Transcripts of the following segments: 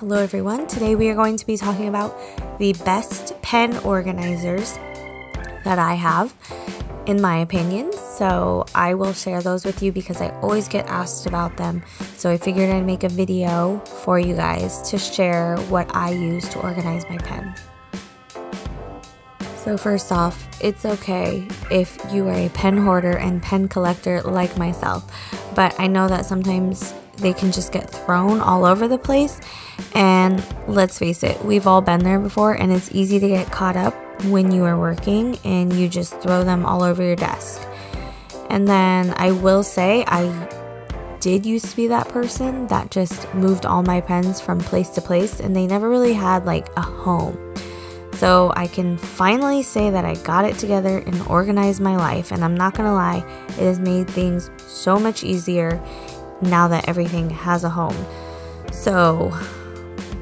Hello everyone, today we are going to be talking about the best pen organizers that I have, in my opinion. So I will share those with you because I always get asked about them. So I figured I'd make a video for you guys to share what I use to organize my pen. So first off, it's okay if you are a pen hoarder and pen collector like myself, but I know that sometimes they can just get thrown all over the place. And let's face it, we've all been there before, and it's easy to get caught up when you are working and you just throw them all over your desk. And then I will say, I did used to be that person that just moved all my pens from place to place, and they never really had like a home. So I can finally say that I got it together and organized my life, and I'm not gonna lie, it has made things so much easier now that everything has a home. So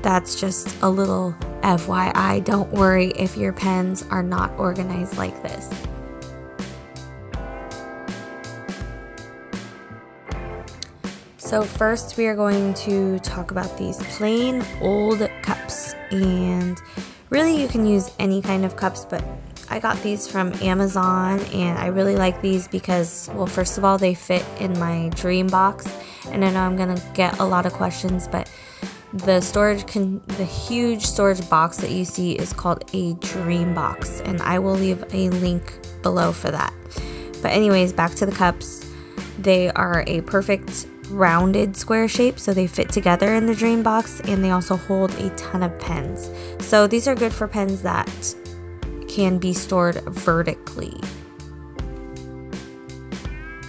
that's just a little FYI. Don't worry if your pens are not organized like this. So first we are going to talk about these plain old cups and really you can use any kind of cups but I got these from Amazon and I really like these because, well, first of all, they fit in my Dreambox. And I know I'm going to get a lot of questions, but the storage can the huge storage box that you see is called a Dreambox and I will leave a link below for that. But anyways, back to the cups. They are a perfect rounded square shape so they fit together in the Dreambox and they also hold a ton of pens. So these are good for pens that can be stored vertically.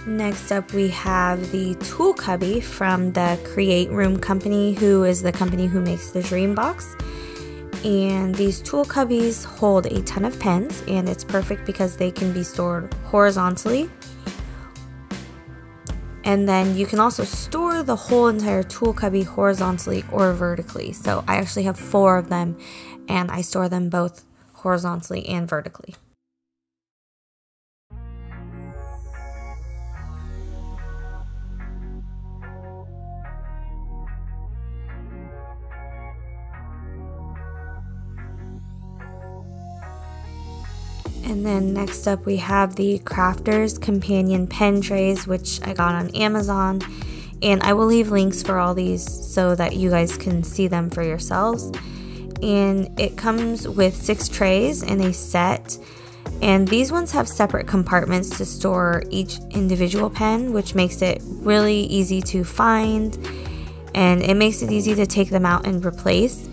Next up, we have the tool cubby from the Create Room company, who is the company who makes the Dreambox. And these tool cubbies hold a ton of pens, and it's perfect because they can be stored horizontally. And then you can also store the whole entire tool cubby horizontally or vertically. So I actually have four of them, and I store them both horizontally and vertically. And then next up we have the Crafters Companion Pen Trays, which I got on Amazon. And I will leave links for all these so that you guys can see them for yourselves and it comes with six trays in a set. And these ones have separate compartments to store each individual pen, which makes it really easy to find and it makes it easy to take them out and replace.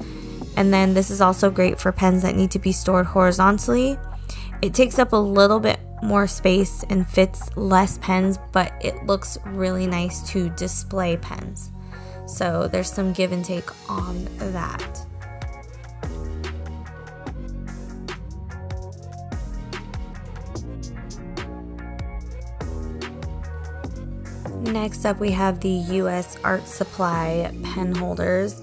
And then this is also great for pens that need to be stored horizontally. It takes up a little bit more space and fits less pens, but it looks really nice to display pens. So there's some give and take on that. Next up we have the US Art Supply pen holders.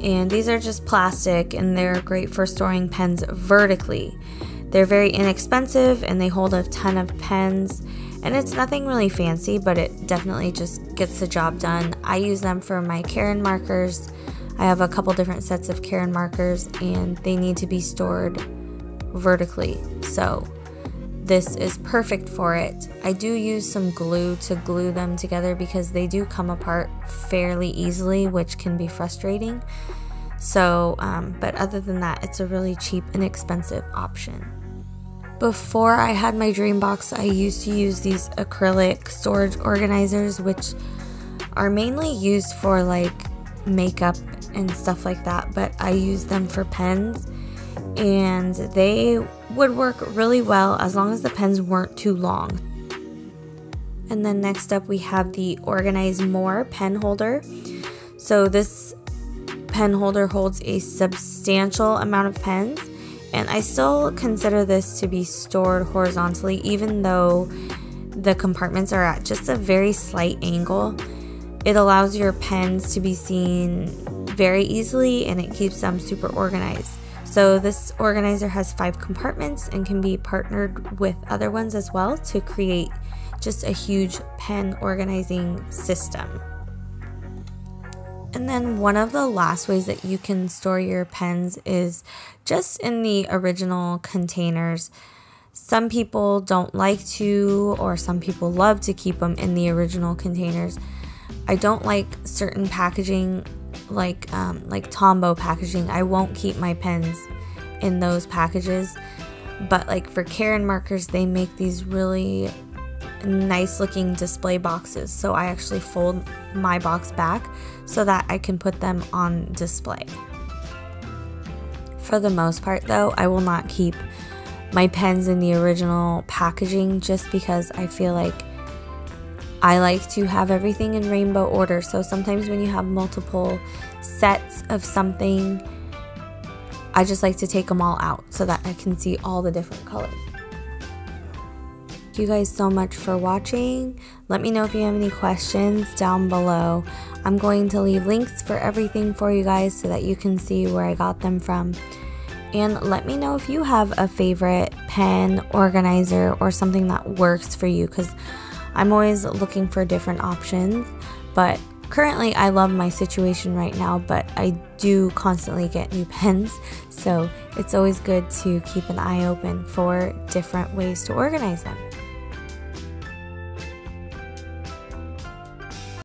And these are just plastic and they're great for storing pens vertically. They're very inexpensive and they hold a ton of pens. And it's nothing really fancy, but it definitely just gets the job done. I use them for my Karin markers. I have a couple different sets of Karin markers and they need to be stored vertically. So this is perfect for it. I do use some glue to glue them together because they do come apart fairly easily, which can be frustrating. So, um, but other than that, it's a really cheap and expensive option. Before I had my Dreambox, I used to use these acrylic storage organizers, which are mainly used for like makeup and stuff like that, but I use them for pens and they would work really well as long as the pens weren't too long. And then next up we have the Organize More pen holder. So this pen holder holds a substantial amount of pens and I still consider this to be stored horizontally even though the compartments are at just a very slight angle. It allows your pens to be seen very easily and it keeps them super organized. So this organizer has five compartments and can be partnered with other ones as well to create just a huge pen organizing system. And then one of the last ways that you can store your pens is just in the original containers. Some people don't like to, or some people love to keep them in the original containers. I don't like certain packaging, like um, like Tombow packaging. I won't keep my pens in those packages. But like for Karin markers, they make these really nice looking display boxes. So I actually fold my box back so that I can put them on display. For the most part, though, I will not keep my pens in the original packaging just because I feel like I like to have everything in rainbow order. So sometimes when you have multiple sets of something, I just like to take them all out so that I can see all the different colors. Thank you guys so much for watching. Let me know if you have any questions down below. I'm going to leave links for everything for you guys so that you can see where I got them from. And let me know if you have a favorite pen organizer or something that works for you because I'm always looking for different options. But currently, I love my situation right now, but I do constantly get new pens. So it's always good to keep an eye open for different ways to organize them.